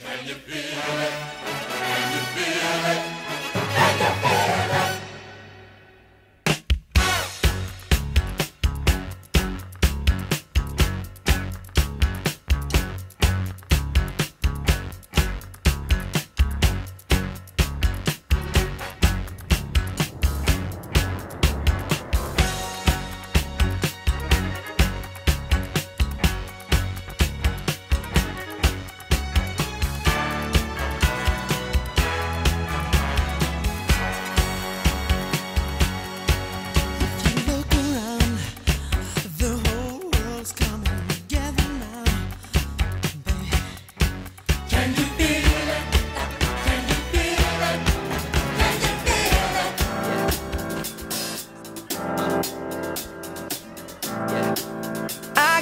Can you feel it?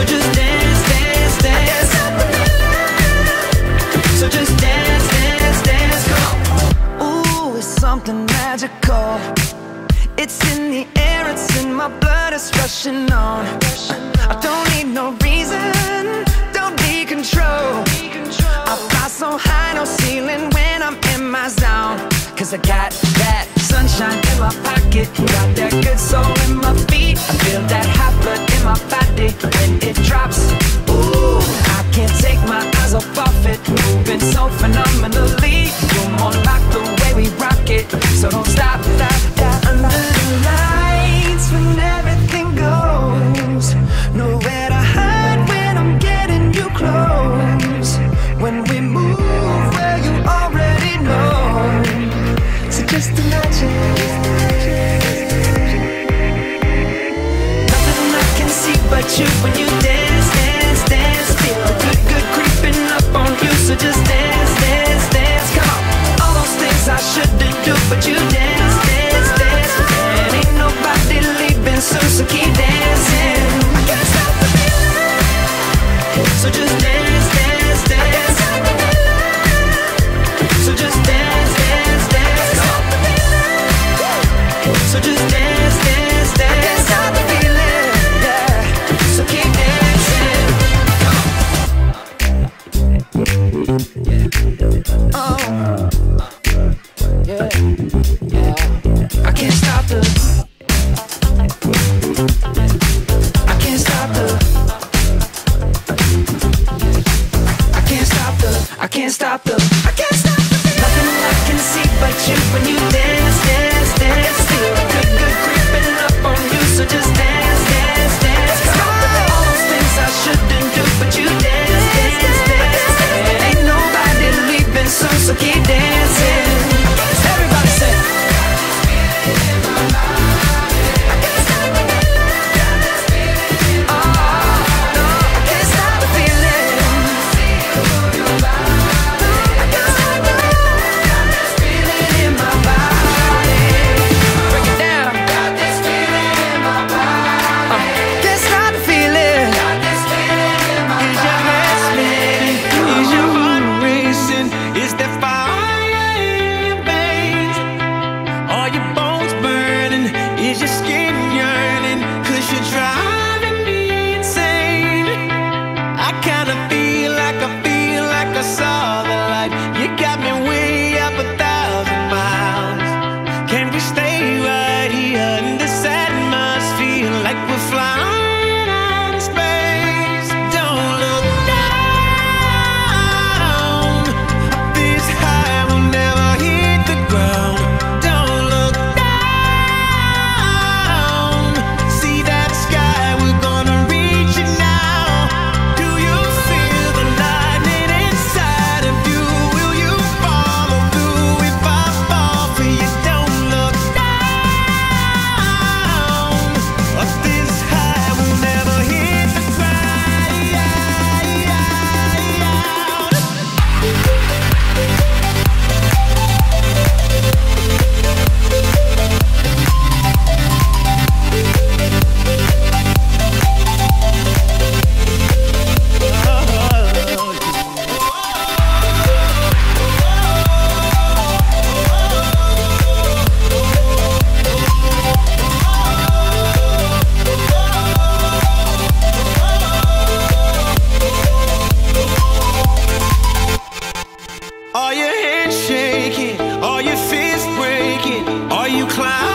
So just dance, dance, dance. So just dance, dance, dance. Ooh, it's something magical. It's in the air, it's in my blood, it's rushing on. I don't need no reason, don't be control. I fly so high, no ceiling when I'm in my zone. Cause I got that sunshine in my pocket, got that good soul in my feet. I feel that. Are your hands shaking? Are your fists breaking? Are you climbing?